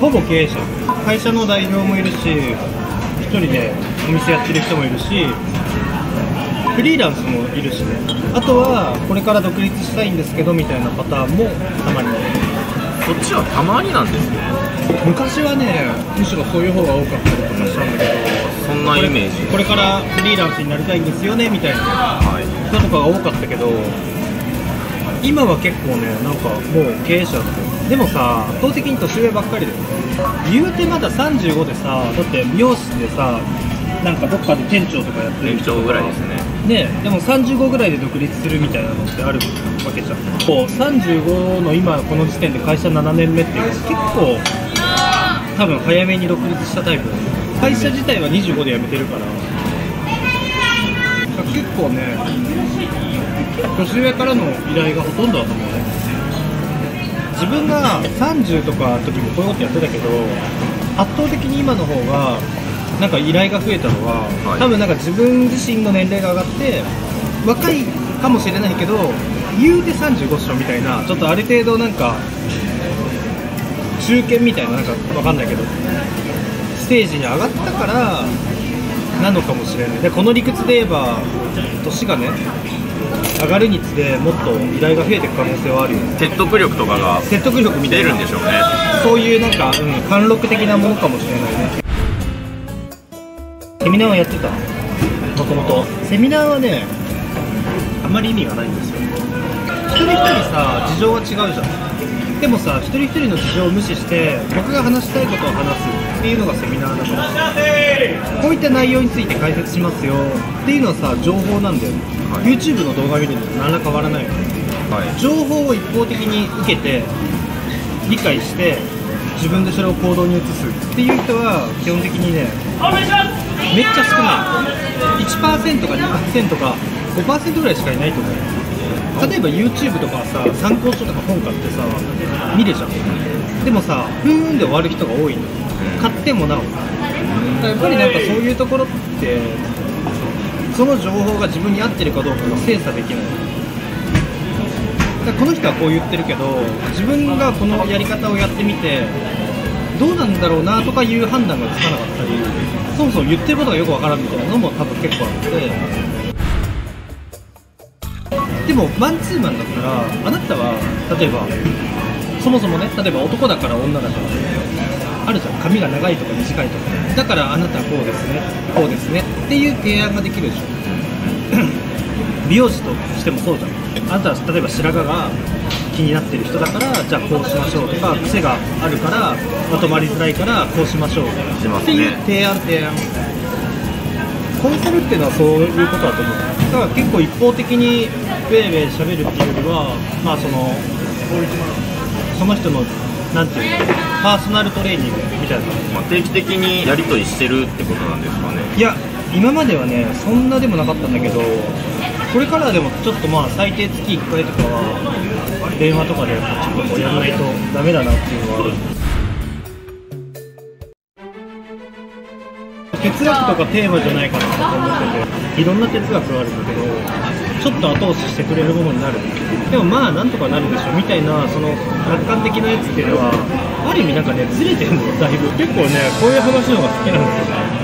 ほぼ経営者。会社の代表もいるし1人でお店やってる人もいるしフリーランスもいるしね。あとはこれから独立したいんですけどみたいなパターンもたまに。こっちはたまになんですよ昔はねむしろそういう方が多かったりとかしたんだけどそんなイメージ。これからフリーランスになりたいんですよねみたいな人とかが多かったけど今は結構ねなんかもう経営者だと。でもさ圧倒的に年上ばっかりだよ言うてまだ35でさだって美容室でさなんかどっかで店長とかやってる年長ぐらいですね。ねでも35ぐらいで独立するみたいなのってあるわけじゃん。こう35の今この時点で会社7年目っていうのは結構多分早めに独立したタイプだよ会社自体は25で辞めてるから。結構ね年上からの依頼がほとんどだと思うね。自分が30とかの時もこういうことやってたけど圧倒的に今の方がなんか依頼が増えたのは、はい。多分なんか自分自身の年齢が上がって若いかもしれないけど言うて35っしょみたいなちょっとある程度なんか中堅みたいななんかわかんないけどステージに上がったからなのかもしれない。でこの理屈で言えば年がね上がるにつれもっと依頼が増えていく可能性はあるよね。説得力とかが説得力みたいな。出るんでしょうね。そういうなんか、うん、貫禄的なものかもしれないね。セミナーはやってた？もともとセミナーはねあんまり意味がないんですよ。一人一人さ事情が違うじゃんでもさ一人一人の事情を無視して僕が話したいことを話すっていうのがセミナーだからこういった内容について解説しますよっていうのはさ情報なんだよ、はい。YouTube の動画見るのと何ら変わらないよね。はい。情報を一方的に受けて理解して自分でそれを行動に移す。っていう人は基本的にねめっちゃ少ない。1%か2%か5%ぐらいしかいないと思う例えば YouTube とかさ参考書とか本買ってさ見るじゃん。でもさふーんで終わる人が多いの。買ってもなお。やっぱりなんかそういうところってその情報が自分に合ってるかどうかが精査できない。だこの人はこう言ってるけど自分がこのやり方をやってみてどうなんだろうなとかいう判断がつかなかったりそもそも言ってることがよくわからんみたいなのも多分結構あってでもマンツーマンだったらあなたは例えばそもそもね例えば男だから女だからあるじゃん。髪が長いとか短いとか。だからあなたはこうですねこうですねっていう提案ができるでしょ。美容師としてもそうじゃん。あなたは例えば白髪が気になってる人だからじゃあこうしましょうとか癖があるからまとまりづらいからこうしましょう。っていう提案提案。コンサルっていうのはそういうことだと思う。だから結構一方的にウェイウェイ喋るっていうよりはまあそのその人のなんていうのパーソナルトレーニングみたいなまあ、定期的にやり取りしてるってことなんですかね。いや今まではねそんなでもなかったんだけどこれからでもちょっとまあ最低月1回とかは電話とかでちょっとやらないとダメだなっていうのは哲学とかテーマじゃないかなと思ってていろんな哲学があるんだけどちょっと後押ししてくれるものになる。でもまあなんとかなるでしょみたいなその楽観的なやつっていうのはある意味なんかねずれてるのだいぶ。結構ねこういう話の方が好きなんですよ。